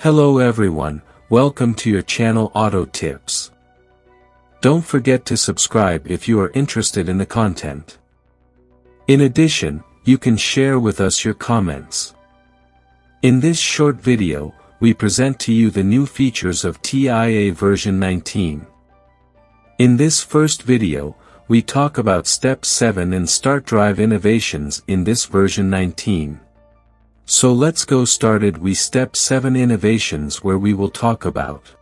Hello everyone, welcome to your channel Auto Tips. Don't forget to subscribe if you are interested in the content. In addition, you can share with us your comments. In this short video, we present to you the new features of TIA version 19. In this first video, we talk about Step 7 and Startdrive innovations in this version 19. So let's go started we Step 7 innovations where we will talk about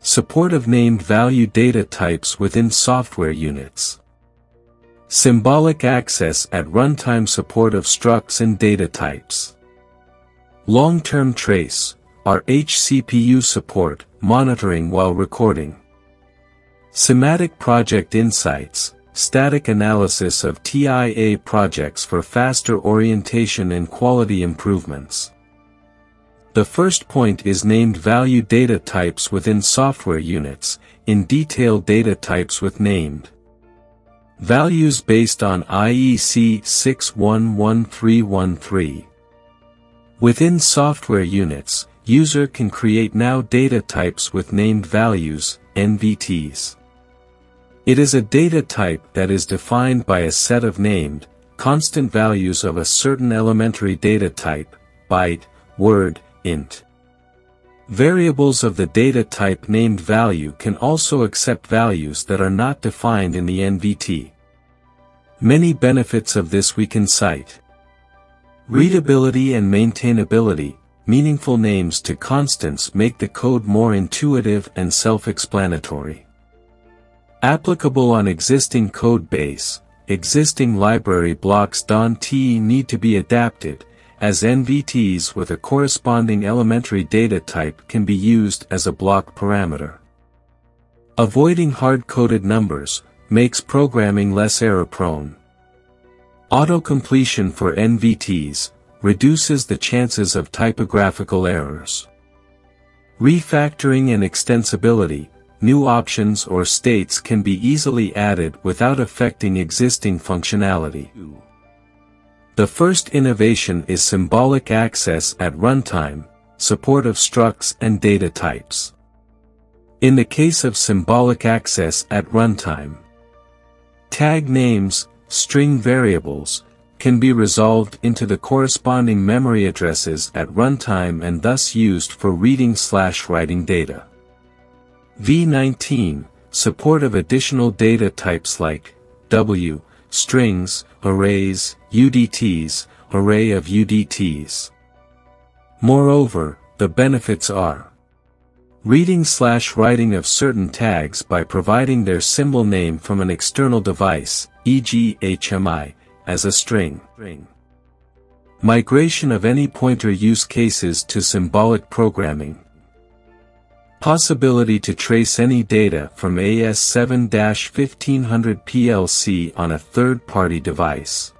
Support of named value data types within software units. Symbolic access at runtime support of structs and data types. Long-term trace, R/H CPU support, monitoring while recording. Simatic Project Insights, Static Analysis of TIA projects for faster orientation and quality improvements. The first point is named value data types within software units, in detail data types with named values based on IEC 611313. Within software units, user can create now data types with named values, NVTs. It is a data type that is defined by a set of named, constant values of a certain elementary data type, byte, word, int. Variables of the data type named value can also accept values that are not defined in the NVT. Many benefits of this we can cite. Readability and maintainability, meaningful names to constants make the code more intuitive and self-explanatory. Applicable on existing code base, existing library blocks .te need to be adapted, as NVTs with a corresponding elementary data type can be used as a block parameter. Avoiding hard-coded numbers, makes programming less error-prone. Auto-completion for NVTs, reduces the chances of typographical errors. Refactoring and extensibility, new options or states can be easily added without affecting existing functionality. The first innovation is symbolic access at runtime, support of structs and data types. In the case of symbolic access at runtime, tag names, string variables, can be resolved into the corresponding memory addresses at runtime and thus used for reading slash writing data. V19, support of additional data types like W, strings, arrays, UDTs, array of UDTs. Moreover, the benefits are reading slash writing of certain tags by providing their symbol name from an external device, e.g. HMI, as a string. Migration of any pointer use cases to symbolic programming. Possibility to trace any data from AS7-1500 PLC on a third-party device.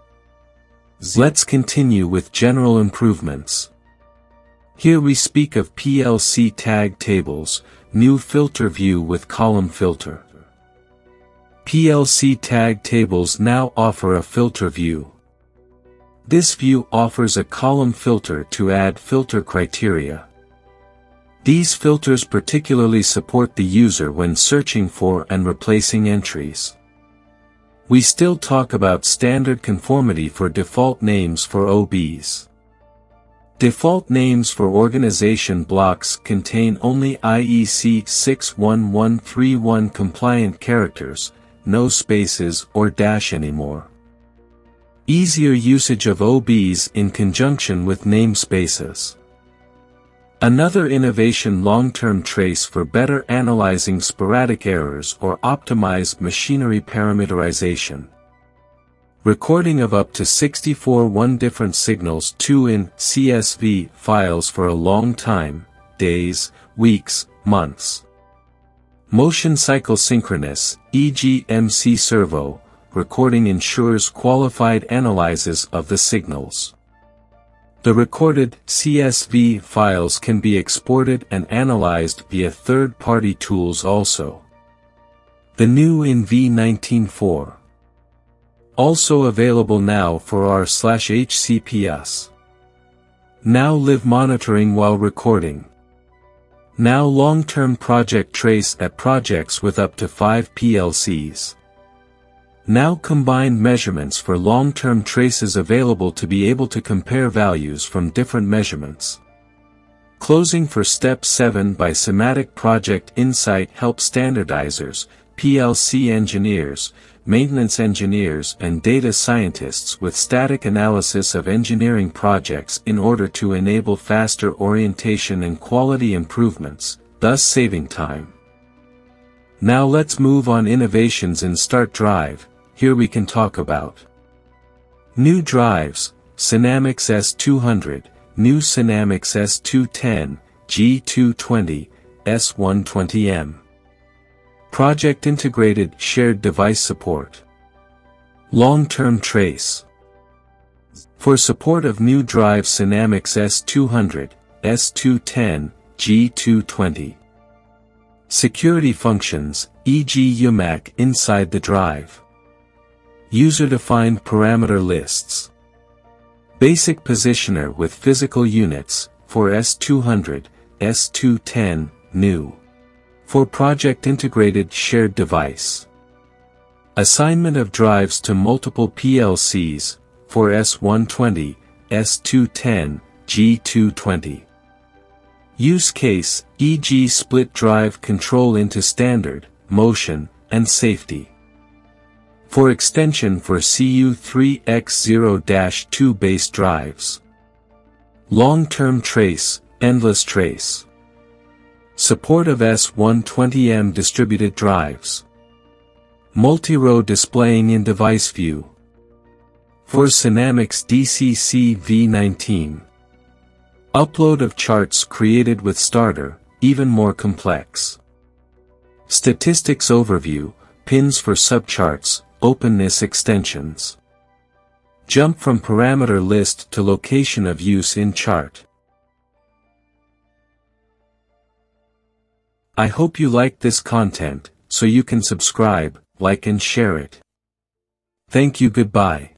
Let's continue with general improvements. Here we speak of PLC tag tables, new filter view with column filter. PLC tag tables now offer a filter view. This view offers a column filter to add filter criteria. These filters particularly support the user when searching for and replacing entries. We still talk about standard conformity for default names for OBs. Default names for organization blocks contain only IEC 61131 compliant characters, no spaces or dash anymore. Easier usage of OBs in conjunction with namespaces. Another innovation long-term trace for better analyzing sporadic errors or optimized machinery parameterization. Recording of up to 64 one different signals 2 in CSV files for a long time, days, weeks, months. Motion cycle synchronous, e.g. MC servo, recording ensures qualified analyses of the signals. The recorded CSV files can be exported and analyzed via third-party tools also. The new in V19.4. Also available now for R/HCPS. Now live monitoring while recording. Now long-term project trace at projects with up to 5 PLCs. Now combine measurements for long-term traces available to be able to compare values from different measurements. Closing for Step 7 by Simatic Project Insight helps standardizers, PLC engineers, maintenance engineers and data scientists with static analysis of engineering projects in order to enable faster orientation and quality improvements, thus saving time. Now let's move on innovations in Startdrive, here we can talk about New drives, Sinamics S200, New Sinamics S210, G220, S120M. Project Integrated Shared Device Support. Long-Term Trace. For support of new drive Sinamics S200, S210, G220. Security functions, e.g. UMAC inside the drive. User-defined parameter lists. Basic positioner with physical units, for S200, S210, new. For Project Integrated Shared Device. Assignment of drives to multiple PLCs, for S120, S210, G220. Use case, e.g. split drive control into standard, motion, and safety. For extension for CU3X0-2 base drives. Long-term trace, endless trace. Support of S120M distributed drives. Multi-row displaying in device view. For Sinamics DCC V19. Upload of charts created with starter, even more complex. Statistics overview, pins for subcharts, openness extensions. Jump from parameter list to location of use in chart. I hope you liked this content, so you can subscribe, like and share it. Thank you goodbye.